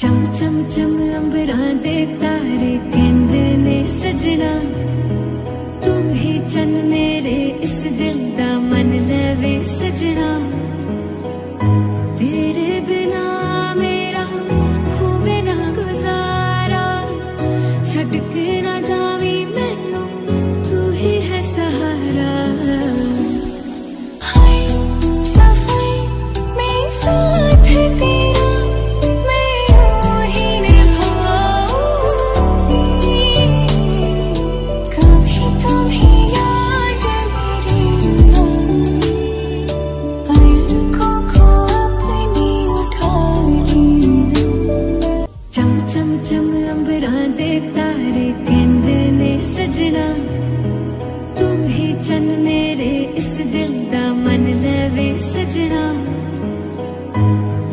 चम चम चम अम्बरा दे तारे ਚਮ ਚਮ ਚਮ ਅੰਬਰਾਂ ਦੇ ਤਾਰੇ ਕਹਿੰਦੇ ਨੇ ਸਜਣਾ ਤੂੰ ਹੀ ਚੰਨ ਮੇਰੇ ਇਸ ਦਿਲ ਦਾ ਮਨ ਲਵੇ ਸਜਣਾ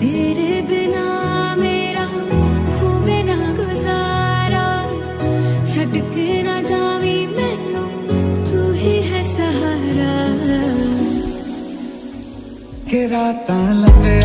ਤੇਰੇ ਬਿਨਾ ਮੇਰਾ ਹੋਵੇ ਨਾ ਗੁਜ਼ਾਰਾ ਛੱਡ ਕੇ ਨਾ ਜਾਵੀਂ ਮੈਨੂੰ ਤੂੰ ਹੀ ਹੈ ਸਹਾਰਾ ਕਿ ਰਾਤਾਂ ਲੰਬੇ